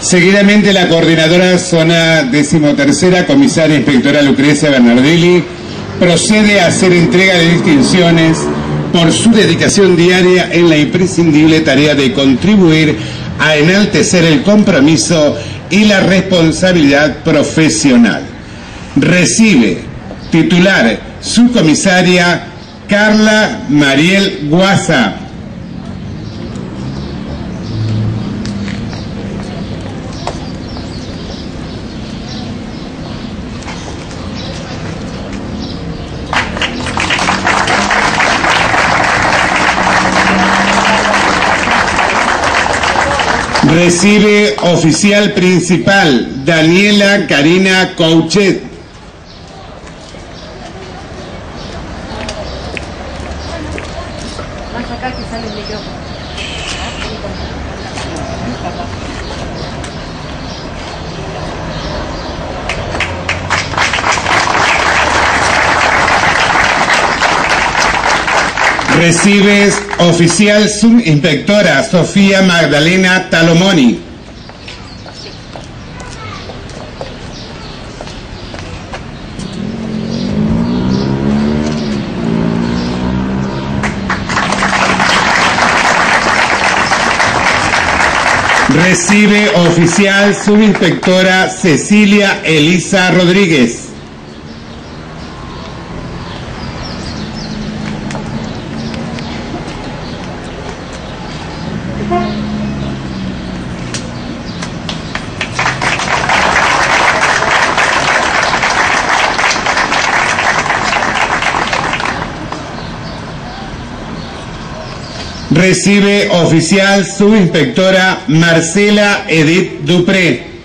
Seguidamente la coordinadora zona decimotercera, comisaria inspectora Lucrecia Bernardelli, procede a hacer entrega de distinciones por su dedicación diaria en la imprescindible tarea de contribuir a enaltecer el compromiso y la responsabilidad profesional. Recibe titular su comisaria Carla Mariel Guasa. Recibe oficial principal Daniela Karina Couchet. Recibes oficial subinspectora Sofía Magdalena Talomoni. Recibe oficial subinspectora Cecilia Elisa Rodríguez. Recibe oficial subinspectora Marcela Edith Dupré.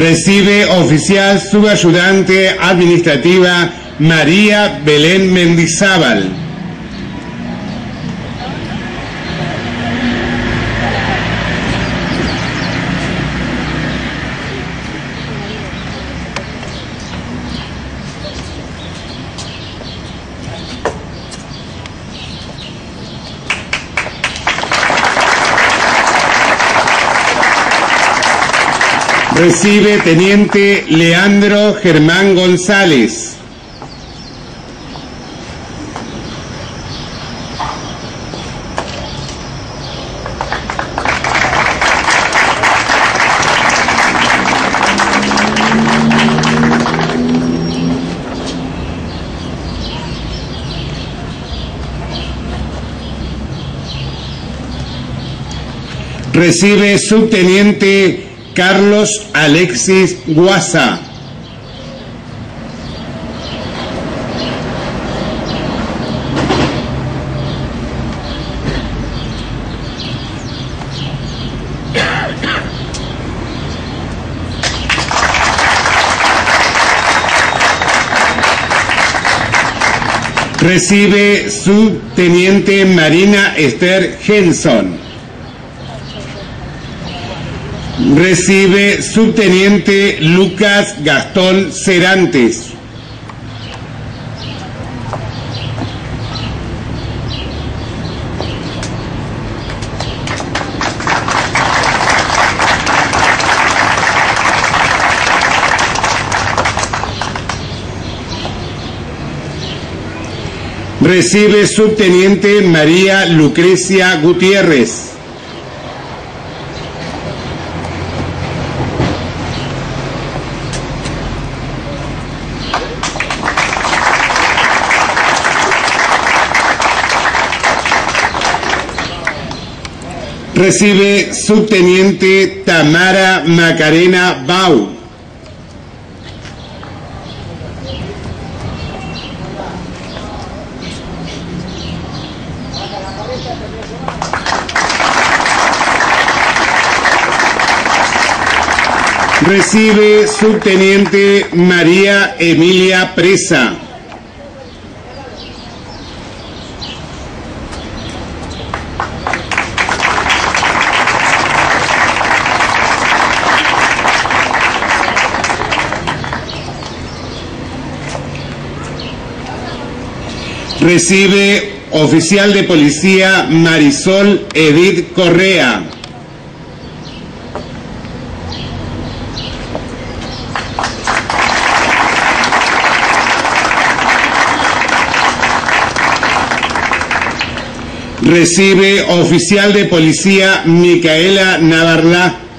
Recibe oficial subayudante administrativa María Belén Mendizábal. Recibe Teniente Leandro Germán González. Recibe Subteniente Carlos Alexis Guasa. Recibe subteniente Marina Esther Henson. Recibe subteniente Lucas Gastón Cerantes. Recibe subteniente María Lucrecia Gutiérrez. Recibe subteniente Tamara Macarena Bau. Recibe subteniente María Emilia Presa. Recibe oficial de policía Marisol Edith Correa. Recibe oficial de policía Micaela Navarla.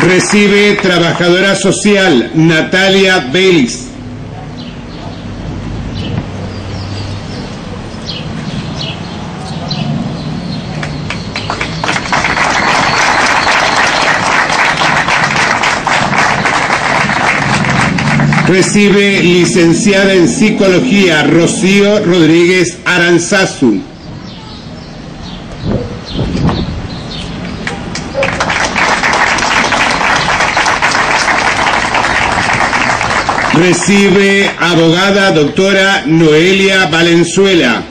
Recibe trabajadora social Natalia Belis. Recibe licenciada en psicología Rocío Rodríguez Aranzazu. Recibe abogada doctora Noelia Valenzuela.